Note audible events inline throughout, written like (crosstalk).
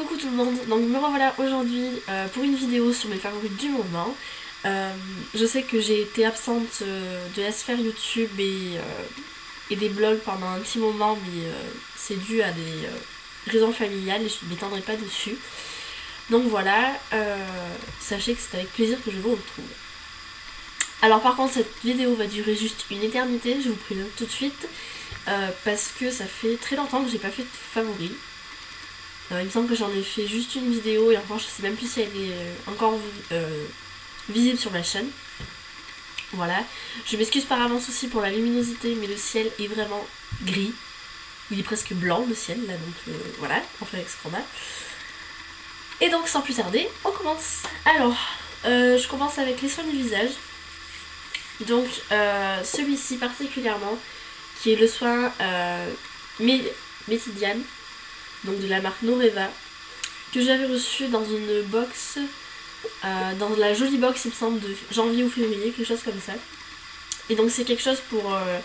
coucou tout le monde, donc me revoilà aujourd'hui euh, pour une vidéo sur mes favoris du moment. Euh, je sais que j'ai été absente euh, de la sphère YouTube et, des blogs pendant un petit moment, mais c'est dû à des raisons familiales et je ne m'étendrai pas dessus. Donc voilà, sachez que c'est avec plaisir que je vous retrouve. Alors par contre cette vidéo va durer juste une éternité, je vous préviens tout de suite, parce que ça fait très longtemps que j'ai pas fait de favoris. Euh, il me semble que j'en ai fait juste une vidéo et encore je sais même plus si elle est euh, encore euh, visible sur ma chaîne. Voilà. Je m'excuse par avance aussi pour la luminosité mais le ciel est vraiment gris. Il est presque blanc le ciel là donc voilà, on fait avec ce qu'on a. Et donc sans plus tarder, on commence. Alors, je commence avec les soins du visage. Donc celui-ci particulièrement qui est le soin Métidiane donc de la marque Noreva, que j'avais reçu dans une box, euh, dans la jolie box il me semble de janvier ou février, quelque chose comme ça. Et donc c'est quelque chose pour... Euh,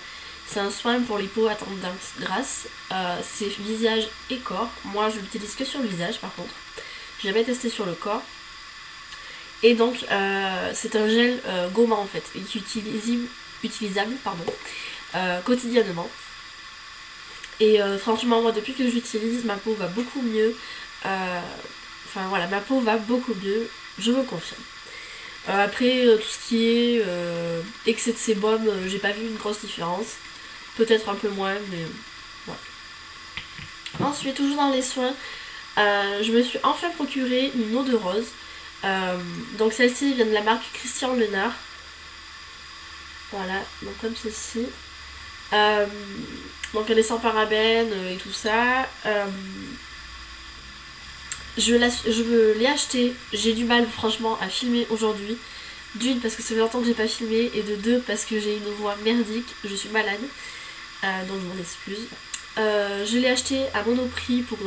c'est un soin pour les peaux à tendance grasse. Euh, c'est visage et corps. Moi je l'utilise que sur le visage par contre. Je jamais testé sur le corps. Et donc c'est un gel gommant en fait, est utilisable pardon, quotidiennement. Et euh, franchement, moi, depuis que j'utilise, ma peau va beaucoup mieux. Euh, enfin voilà, ma peau va beaucoup mieux, je me confirme. Euh, après, tout ce qui est excès de sébum, j'ai pas vu une grosse différence. Peut-être un peu moins, mais voilà. Ensuite, toujours dans les soins, je me suis enfin procuré une eau de rose. donc celle-ci vient de la marque Christian Lenard. Voilà, donc comme ceci. Donc elle est sans parabènes euh, et tout ça. Euh, je, l'ai acheté. J'ai du mal franchement à filmer aujourd'hui. D'une parce que ça fait longtemps que j'ai pas filmé et de deux parce que j'ai une voix merdique, je suis malade. Euh, donc je m'en excuse. je l'ai acheté à monoprix pour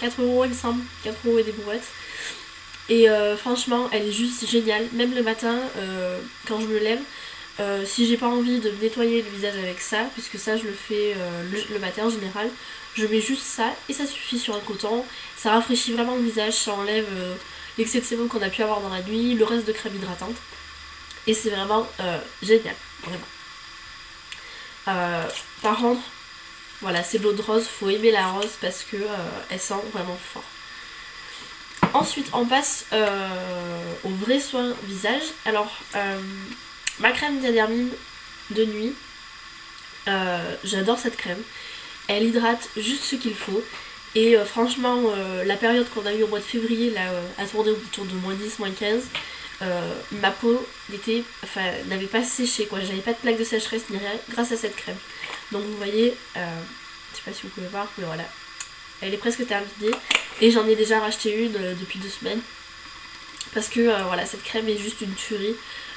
4 euros il me semble, 4 euros et des brouettes. Et franchement elle est juste géniale. Même le matin quand je me lève, euh, si j'ai pas envie de nettoyer le visage avec ça, puisque ça je le fais euh, le, matin en général, je mets juste ça et ça suffit sur un coton. Ça rafraîchit vraiment le visage, ça enlève euh, l'excès de sébum qu'on a pu avoir dans la nuit, le reste de crème hydratante. Et c'est vraiment génial, vraiment. par contre, voilà, c'est l'eau de rose, faut aimer la rose parce que elle sent vraiment fort. Ensuite, on passe au vrai soin visage. Alors, Ma crème diadermine de nuit, euh, j'adore cette crème. Elle hydrate juste ce qu'il faut. Et euh, franchement, euh, la période qu'on a eu au mois de février, là, à tourner autour de moins 10, moins 15, ma peau n'avait pas séché, quoi. J'avais pas de plaque de sécheresse ni rien grâce à cette crème. Donc vous voyez, je sais pas si vous pouvez voir, mais voilà. Elle est presque terminée. Et j'en ai déjà racheté une depuis deux semaines. Parce que voilà, cette crème est juste une tuerie.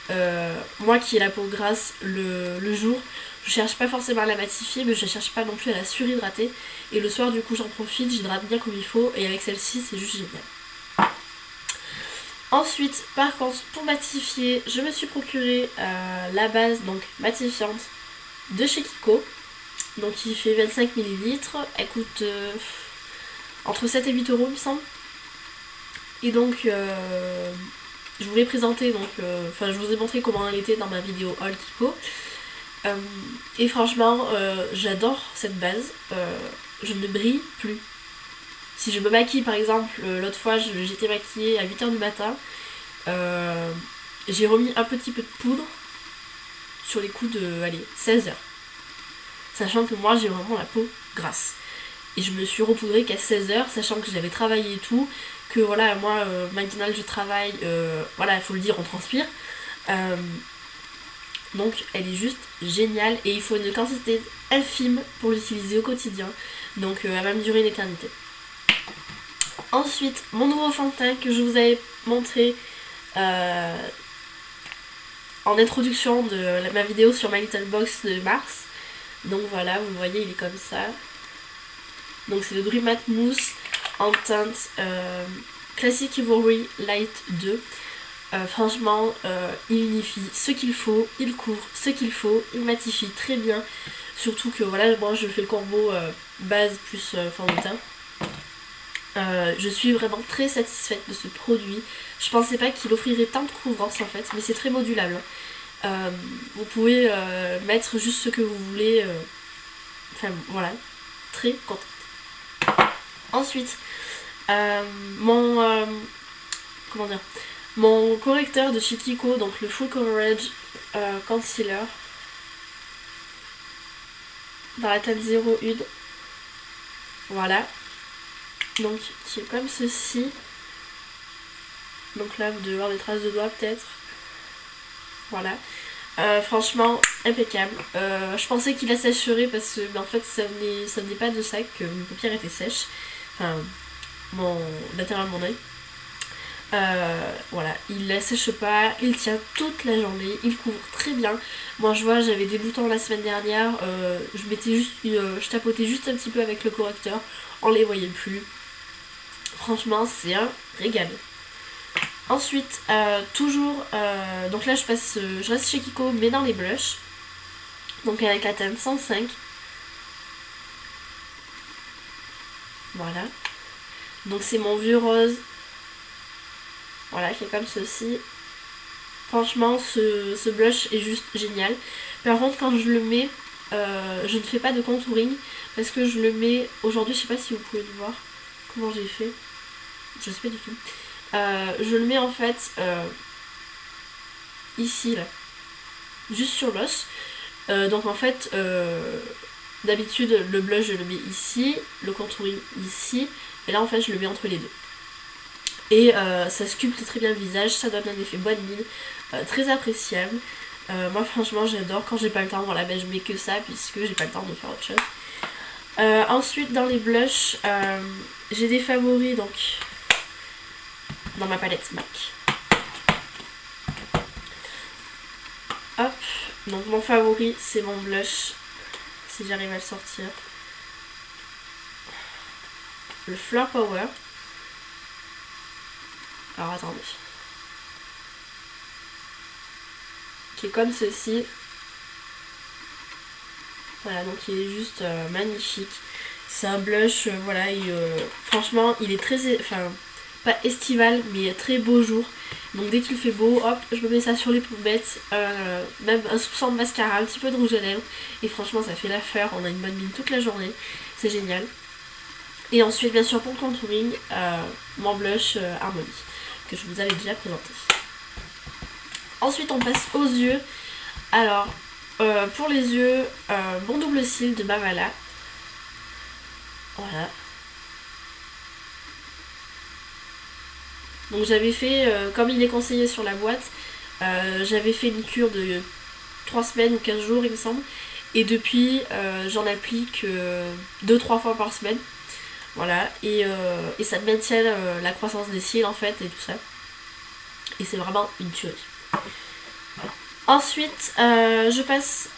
Euh, moi qui ai la peau grasse le, jour, je cherche pas forcément à la matifier, mais je cherche pas non plus à la surhydrater. Et le soir, du coup, j'en profite, j'hydrate bien comme il faut, et avec celle-ci, c'est juste génial. Ensuite, par contre, pour matifier, je me suis procuré euh, la base donc matifiante de chez Kiko. Donc il fait 25 ml. Elle coûte euh, entre 7 et 8 euros, il me semble. Et donc, je vous l'ai donc, euh, enfin, je vous ai montré comment elle était dans ma vidéo All Kiko. Euh, et franchement, euh, j'adore cette base. je ne brille plus. Si je me maquille, par exemple, l'autre fois, j'étais maquillée à 8h du matin. J'ai remis un petit peu de poudre sur les coups de, allez, 16h. Sachant que moi, j'ai vraiment la peau grasse. Et je me suis repoudrée qu'à 16h, sachant que j'avais travaillé et tout, que voilà, moi, euh, je travaille, euh, voilà, il faut le dire, on transpire. Euh, donc elle est juste géniale et il faut une quantité infime pour l'utiliser au quotidien. Donc elle va me durer une éternité. Ensuite, mon nouveau fond de teint que je vous avais montré en introduction de ma vidéo sur My Little Box de mars. Donc voilà, vous voyez, il est comme ça. Donc c'est le Dream Matte Mousse en teinte euh, Classic Ivory Light 2. Euh, franchement, euh, il unifie ce qu'il faut, il couvre ce qu'il faut, il matifie très bien. Surtout que voilà, moi je fais le combo base plus fond de teint. Euh, je suis vraiment très satisfaite de ce produit. Je pensais pas qu'il offrirait tant de couvrance en fait, mais c'est très modulable. Euh, vous pouvez euh, mettre juste ce que vous voulez. Enfin voilà, très contente. Ensuite, mon comment dire, mon correcteur de chez Kiko, donc le Full Coverage Concealer dans la teinte 01. Voilà, donc qui est comme ceci. Donc là vous devez voir des traces de doigts peut-être. Voilà. Euh, franchement, impeccable. Euh, je pensais qu'il assècherait parce que en fait ça venait, ça venait pas de ça que mes paupières étaient sèches. Mon latéral de mon. Euh, voilà, il ne sèche pas, il tient toute la journée, il couvre très bien. Moi je vois, j'avais des boutons la semaine dernière, je mettais juste, je tapotais juste un petit peu avec le correcteur, on les voyait plus. Franchement, c'est un régal. Ensuite, euh, toujours, euh, donc là je passe, euh, je reste chez Kiko, mais dans les blushs. Donc avec la teinte 105. Voilà. Donc c'est mon vieux rose. Voilà, qui est comme ceci. Franchement, ce, blush est juste génial. Par contre, quand je le mets, je ne fais pas de contouring. Parce que je le mets, aujourd'hui, je sais pas si vous pouvez le voir, comment j'ai fait? Je sais pas du tout. Euh, je le mets en fait euh, ici là, juste sur l'os. Euh, donc en fait, d'habitude le blush je le mets ici, le contouring ici, et là en fait je le mets entre les deux. Et ça sculpte très bien le visage, ça donne un effet bonne mine, très appréciable. moi franchement j'adore, quand j'ai pas le temps, voilà, ben, je mets que ça puisque j'ai pas le temps de faire autre chose. ensuite dans les blushs, j'ai des favoris donc dans ma palette MAC. Hop, donc mon favori c'est mon blush, si j'arrive à le sortir. Le Flower Power. Alors attendez. Qui est comme ceci. Voilà, donc il est juste euh, magnifique. C'est un blush, euh, voilà, euh, franchement, il est très... Enfin, pas estival mais très beau jour. Donc dès qu'il fait beau, hop, je me mets ça sur les pommettes, euh, même un soupçon de mascara, un petit peu de rouge à lèvres. Et franchement ça fait l'affaire, on a une bonne mine toute la journée, c'est génial. Et ensuite bien sûr pour le contouring, euh, mon blush euh, Harmony, que je vous avais déjà présenté. Ensuite on passe aux yeux. Alors pour les yeux, bon double cils de Mavala. Voilà, Donc j'avais fait, euh, comme il est conseillé sur la boîte, euh, j'avais fait une cure de 3 semaines ou 15 jours il me semble. Et depuis euh, j'en applique 2-3 fois par semaine. Voilà, et, ça maintient la croissance des cils en fait et tout ça. Et c'est vraiment une tuerie. Ensuite, je passe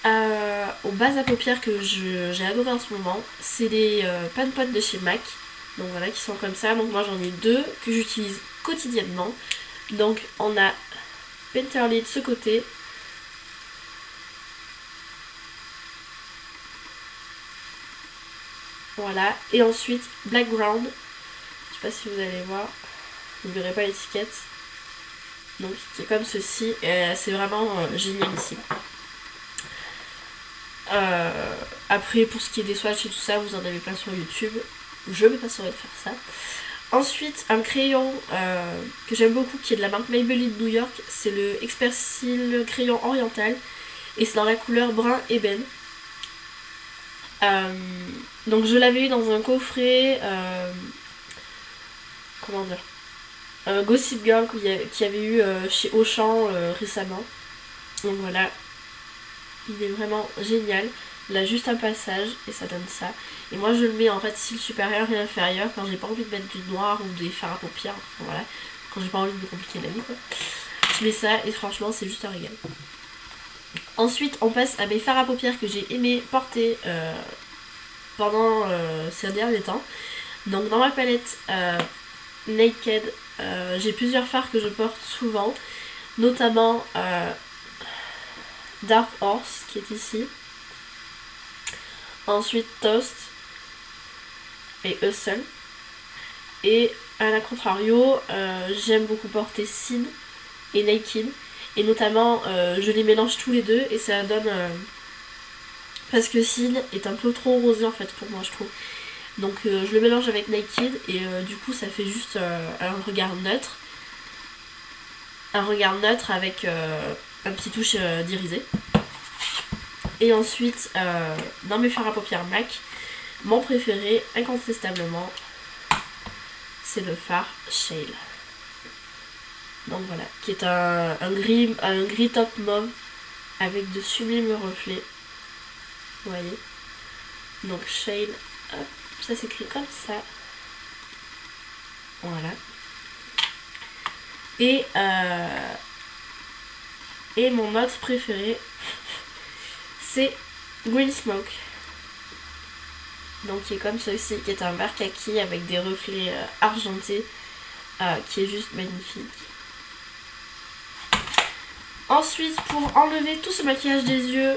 aux bases à paupières que j'ai adoré en ce moment. C'est des pan pot de chez MAC. Donc voilà, qui sont comme ça. Donc moi j'en ai deux que j'utilise quotidiennement. Donc on a Penterly de ce côté. Voilà. Et ensuite Blackground. Je sais pas si vous allez voir. Vous ne verrez pas l'étiquette. Donc c'est comme ceci. Et c'est vraiment euh, génial ici. Euh, après pour ce qui est des swatchs et tout ça, vous en avez plein sur YouTube. Je me passerai de faire ça. Ensuite, un crayon euh, que j'aime beaucoup qui est de la marque Maybelline New York, c'est le Expersil crayon oriental et c'est dans la couleur brun ébène. Euh, donc je l'avais eu dans un coffret, euh, comment dire, Gossip Girl qui avait eu chez Auchan récemment. Donc voilà, il est vraiment génial. Là juste un passage et ça donne ça. Et moi je le mets en fait cils supérieur et inférieur quand j'ai pas envie de mettre du noir ou des fards à paupières. voilà, quand j'ai pas envie de me compliquer la vie quoi. Je mets ça et franchement c'est juste un régal. Ensuite on passe à mes fards à paupières que j'ai aimé porter euh, pendant euh, ces derniers temps. Donc dans ma palette euh, Naked, j'ai plusieurs fards que je porte souvent. Notamment Dark Horse qui est ici. Ensuite Toast et Hustle. Et à la contrario, j'aime beaucoup porter Sin et Naked. Et notamment, je les mélange tous les deux et ça donne... parce que Sin est un peu trop rosé en fait pour moi, je trouve. Donc je le mélange avec Naked et du coup ça fait juste un regard neutre. Un regard neutre avec un petit touche d'irisé. Et ensuite, euh, dans mes fards à paupières MAC, mon préféré, incontestablement, c'est le phare Shale. Donc voilà, qui est un, gris, un gris top mauve avec de sublimes reflets. Vous voyez? Donc Shale, hop, ça s'écrit comme ça. Voilà. Et, euh, et mon note préféré, c'est Green Smoke. Donc qui est comme ceci, qui est un vert kaki avec des reflets euh, argentés, euh, qui est juste magnifique. Ensuite, pour enlever tout ce maquillage des yeux,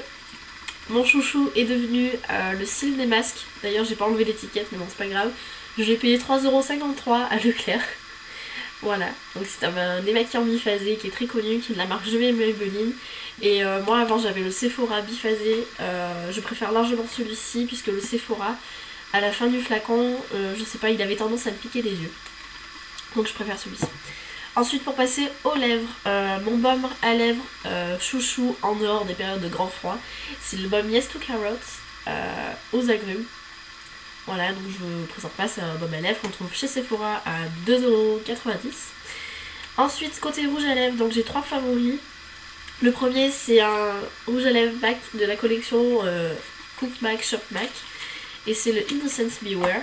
mon chouchou est devenu euh, le cil des masques. D'ailleurs, j'ai pas enlevé l'étiquette, mais bon, c'est pas grave. Je l'ai payé 3,53€ à Leclerc. Voilà, donc c'est un démaquillant biphasé qui est très connu, qui est de la marque Je Maybelline. Et euh, moi avant j'avais le Sephora biphasé, euh, je préfère largement celui-ci puisque le Sephora, à la fin du flacon, euh, je sais pas, il avait tendance à me piquer les yeux. Donc je préfère celui-ci. Ensuite pour passer aux lèvres, mon baume à lèvres chouchou en dehors des périodes de grand froid, c'est le baume Yes to Carrots aux agrumes. Voilà, donc je vous présente pas, c'est un baume à lèvres qu'on trouve chez Sephora à 2,90€. Ensuite, côté rouge à lèvres, donc j'ai trois favoris. Le premier, c'est un rouge à lèvres MAC de la collection euh, Cook MAC, Shop MAC. Et c'est le Innocence Beware.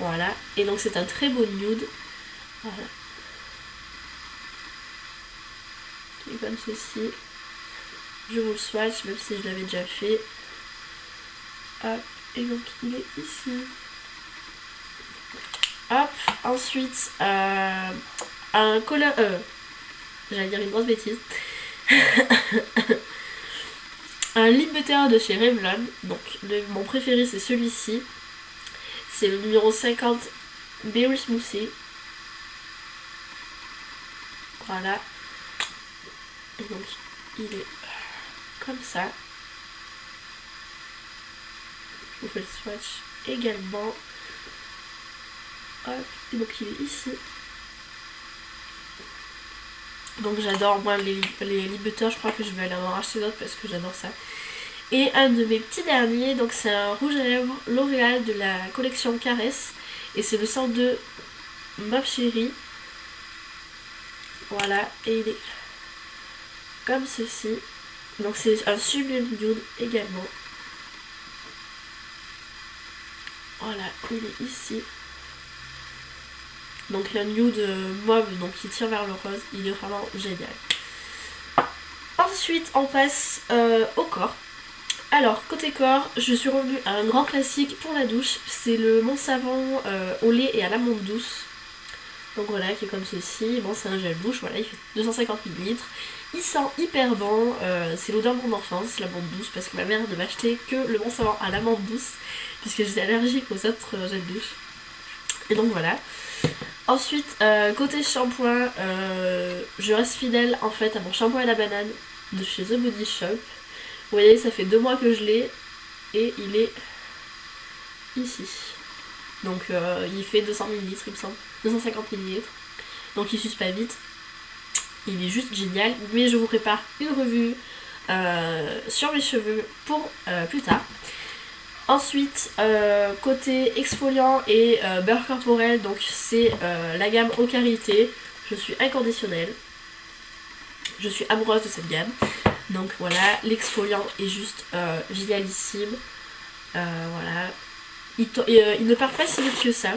voilà, et donc c'est un très beau nude. Voilà. Et comme ceci. Je vous le swatch, même si je l'avais déjà fait. Hop, et donc il est ici. Hop, ensuite, euh, un couleur... Euh, J'allais dire une grosse bêtise. (laughs) un lip butter de chez Revlon. Donc, mon préféré, c'est celui-ci. C'est le numéro 50 Berry Smoothie. Voilà. Et donc, il est comme ça. Vous fais le swatch également. Hop, donc il est ici. Donc j'adore moi les, les je crois que je vais aller en racheter d'autres parce que j'adore ça. Et un de mes petits derniers, donc c'est un rouge à lèvres L'Oréal de la collection Caresse. Et c'est le 102 Mauve Chérie. Voilà, et il est comme ceci. Donc c'est un sublime nude également. Voilà, il est ici. Donc un nude mauve donc qui tire vers le rose, il est vraiment génial. Ensuite on passe euh, au corps. Alors côté corps, je suis revenue à un grand classique pour la douche, c'est le Mont Savon euh, au lait et à l'amande douce. Donc voilà, qui est comme ceci. Bon, c'est un gel douche, voilà, il fait 250 ml. Il sent hyper bon, euh, c'est l'odeur de mon enfance, l'amande douce, parce que ma mère ne m'achetait que le bon savon à l'amande douce, puisque j'étais allergique aux autres euh, gels douche. Et donc voilà. Ensuite, euh, côté shampoing, je reste fidèle en fait à mon shampoing à la banane de chez The Body Shop. Vous voyez, ça fait deux mois que je l'ai et il est ici. Donc il fait 200 ml il me semble. 250 ml. Donc il suce pas vite. Il est juste génial. Mais je vous prépare une revue euh, sur mes cheveux pour euh, plus tard. Ensuite, euh, côté exfoliant et beurre corporel, donc c'est la gamme Eau Carité. Je suis inconditionnelle. Je suis amoureuse de cette gamme. Donc voilà, l'exfoliant est juste génialissime. voilà. Il, il, ne part pas si vite que ça.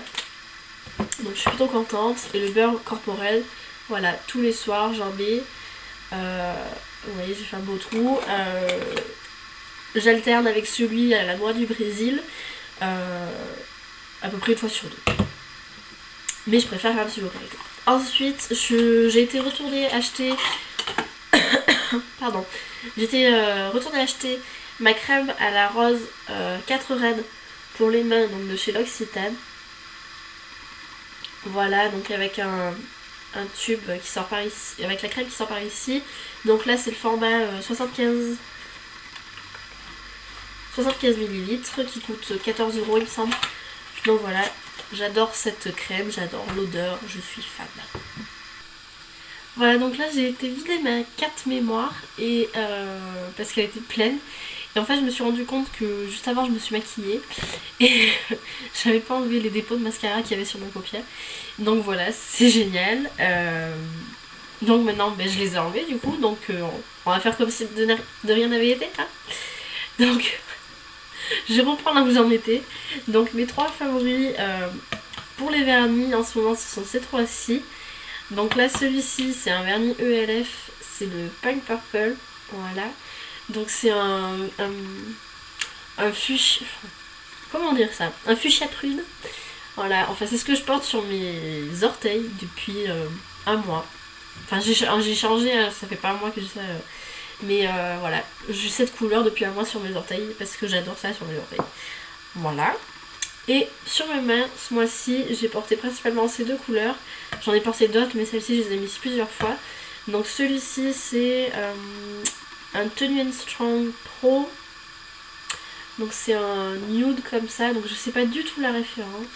Donc je suis plutôt contente. Et le beurre corporel, voilà, tous les soirs j'en mets. Euh, vous voyez, j'ai fait un beau trou. Euh, j'alterne avec celui à la noix du Brésil. Euh, à peu près une fois sur deux. Mais je préfère un petit peu Ensuite, j'ai été retournée acheter... (coughs) Pardon. Été retournée acheter ma crème à la rose 4 reines pour les mains donc de chez L'Occitane. Voilà, donc avec un, tube qui sort par ici, avec la crème qui sort par ici. Donc là c'est le format 75 75 ml qui coûte 14 euros il me semble. Donc voilà, j'adore cette crème, j'adore l'odeur, je suis fan. Voilà donc là j'ai été vider ma carte mémoire et euh, parce qu'elle était pleine et en fait je me suis rendu compte que juste avant je me suis maquillée. Et (laughs) j'avais pas enlevé les dépôts de mascara qu'il y avait sur mon paupière. Donc voilà c'est génial. Euh, donc maintenant ben, je les ai enlevés du coup. Donc euh, on va faire comme si de, rien n'avait été hein. Donc (laughs) je reprends là où j'en étais. Donc mes trois favoris pour les vernis en ce moment ce sont ces trois-ci. Donc là celui-ci c'est un vernis ELF, c'est le Pink Purple, voilà. Donc c'est un, un, fuchsia, comment dire ça? Un fuchsia prude. Voilà, enfin c'est ce que je porte sur mes orteils depuis euh, un mois. Enfin j'ai changé, hein, ça fait pas un mois que j'ai ça. Euh, mais euh, voilà, j'ai cette couleur depuis un mois sur mes orteils parce que j'adore ça sur mes orteils. Voilà. Et sur mes mains, ce mois-ci, j'ai porté principalement ces deux couleurs. J'en ai porté d'autres, mais celles-ci, je les ai mises plusieurs fois. Donc celui-ci, c'est euh, un Tenu Strong Pro. Donc c'est un nude comme ça, donc je sais pas du tout la référence.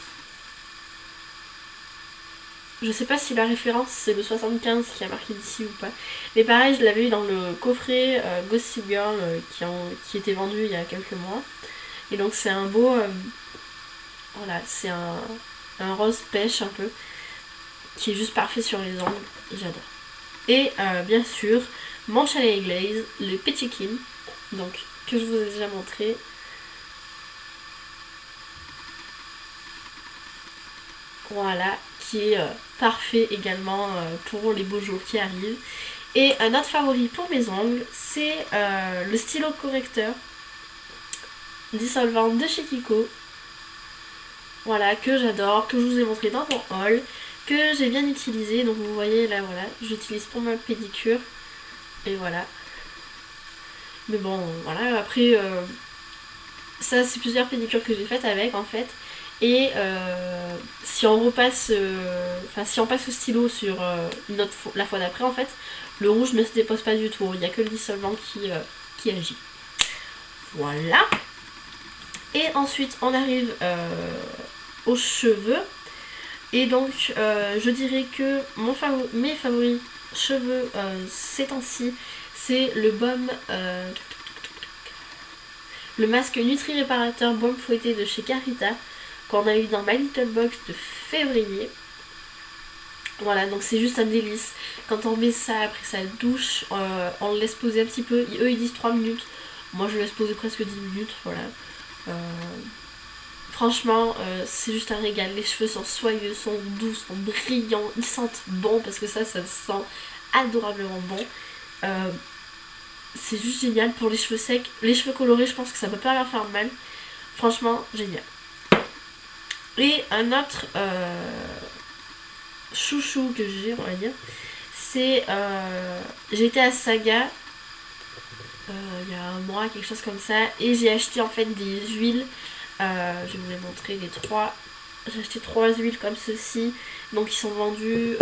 Je sais pas si la référence c'est le 75 qui a marqué d'ici ou pas. Mais pareil, je l'avais eu dans le coffret euh, Girl euh, qui, qui, était vendu il y a quelques mois. Et donc c'est un beau... Voilà, c'est un, rose pêche un peu, qui est juste parfait sur les ongles, j'adore. Et euh, bien sûr, mon chalet glaze, le Petit Kim, donc que je vous ai déjà montré. Voilà, qui est euh, parfait également euh, pour les beaux jours qui arrivent. Et un autre favori pour mes ongles, c'est le stylo correcteur dissolvant de chez Kiko voilà, que j'adore, que je vous ai montré dans mon haul, que j'ai bien utilisé. Donc vous voyez là, voilà, j'utilise pour ma pédicure. Voilà. Mais bon, voilà, après, euh, ça c'est plusieurs pédicures que j'ai faites avec en fait. Et euh, si on repasse, euh, enfin si on passe le stylo sur une autre la fois d'après en fait, le rouge ne se dépose pas du tout. Il n'y a que le dissolvant qui, agit. Voilà. Et ensuite on arrive aux cheveux. Et donc je dirais que mon mes favoris cheveux euh, ces temps-ci, c'est le baume, euh, le masque Nutri Réparateur Baume Fouetté de chez Carita, qu'on a eu dans ma Little Box de février. Voilà, donc c'est juste un délice. Quand on met ça après sa douche, on le laisse poser un petit peu. Eux ils disent 3 minutes. Moi je laisse poser presque 10 minutes. Voilà. Franchement, euh, c'est juste un régal. Les cheveux sont soyeux, sont doux, sont brillants. Ils sentent bon parce que ça, ça sent adorablement bon. Euh, c'est juste génial pour les cheveux secs. Les cheveux colorés, je pense que ça peut pas leur faire mal. Franchement, génial. Et un autre euh, chouchou que j'ai, on va dire, c'est... J'étais à Saga il y a un mois, quelque chose comme ça, et j'ai acheté en fait des huiles euh, je vais vous montrer les trois. J'ai acheté trois huiles comme ceci. Donc ils sont vendus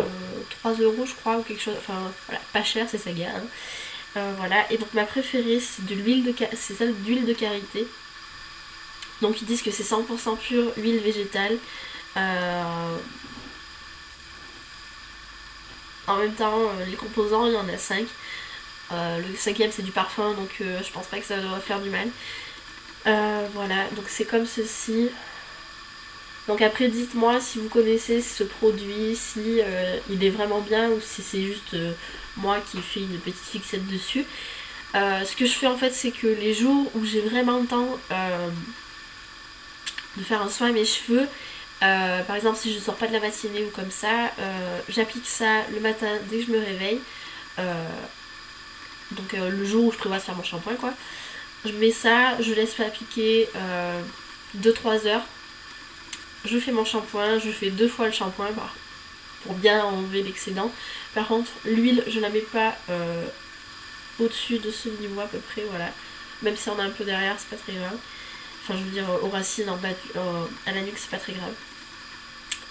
3 euh, euros je crois ou quelque chose. Enfin voilà, pas cher c'est Saga. Hein. Euh, voilà. Et donc ma préférée c'est de l'huile de c'est celle d'huile de karité. Donc ils disent que c'est 100% pure huile végétale. En même temps, les composants, il y en a 5. le cinquième c'est du parfum, donc je pense pas que ça va faire du mal. Euh, voilà, donc c'est comme ceci. Donc après dites-moi si vous connaissez ce produit, si euh, il est vraiment bien ou si c'est juste euh, moi qui fais une petite fixette dessus. ce que je fais en fait c'est que les jours où j'ai vraiment le temps de faire un soin à mes cheveux, par exemple si je ne sors pas de la matinée ou comme ça, j'applique ça le matin dès que je me réveille. donc le jour où je prévois de faire mon shampoing quoi. Je mets ça, je laisse appliquer 2-3 euh, heures. Je fais mon shampoing, je fais deux fois le shampoing pour bien enlever l'excédent. Par contre, l'huile, je la mets pas euh, au-dessus de ce niveau à peu près, voilà. Même si on a un peu derrière, c'est pas très grave. Enfin, je veux dire, aux racines, à la nuque, c'est pas très grave.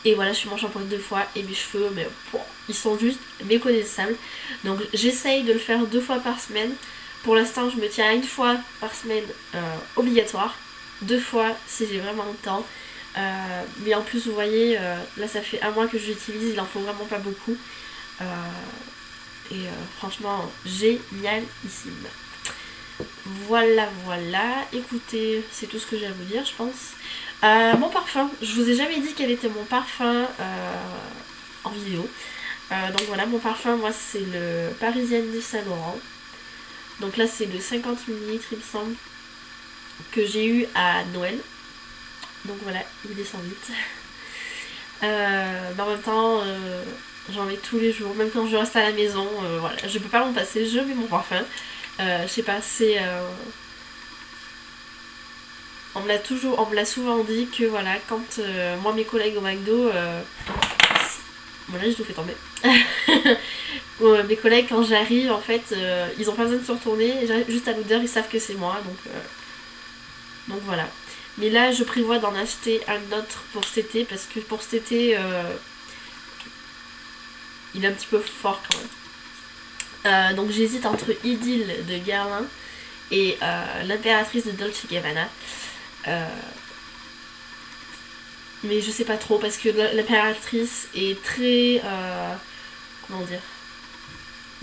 Et voilà, je suis mon shampoing deux fois et mes cheveux, mais ils sont juste méconnaissables. Donc j'essaye de le faire deux fois par semaine. Pour l'instant, je me tiens à une fois par semaine euh, obligatoire. Deux fois si j'ai vraiment le temps. Euh, mais en plus, vous voyez, euh, là ça fait un mois que je l'utilise, il en faut vraiment pas beaucoup. et franchement, génial ici. Voilà, voilà. Écoutez, c'est tout ce que j'ai à vous dire, je pense. Mon parfum, je vous ai jamais dit quel était mon parfum en vidéo. Donc voilà, mon parfum, moi c'est le Parisienne de Saint Laurent. Donc là c'est le 50 ml il me semble, que j'ai eu à Noël. Donc voilà, il descend vite. mais en même temps, j'en mets tous les jours, même quand je reste à la maison, voilà, je peux pas m'en passer, je mets mon parfum. je sais pas, c'est on me l'a toujours, on me l'a souvent dit que voilà, quand euh, moi mes collègues au McDo, euh, bon là je vous fais tomber. (laughs) mes collègues quand j'arrive en fait, euh, ils ont pas besoin de se retourner, juste à l'odeur, ils savent que c'est moi, donc donc voilà. Mais là je prévois d'en acheter un autre pour cet été parce que pour cet été il est un petit peu fort quand même. donc j'hésite entre Idylle de Guerlain et l'impératrice de Dolce Gabbana. Euh, mais je sais pas trop parce que l'impératrice est très. Euh, comment dire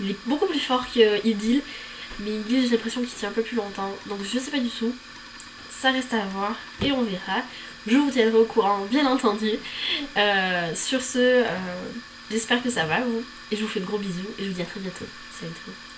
Il est beaucoup plus fort que Idyll. Mais Idyll, j'ai l'impression qu'il tient un peu plus longtemps. Donc je sais pas du tout. Ça reste à voir et on verra. Je vous tiendrai au courant, bien entendu. Euh, sur ce, j'espère que ça va vous. Et je vous fais de gros bisous et je vous dis à très bientôt. Salut tout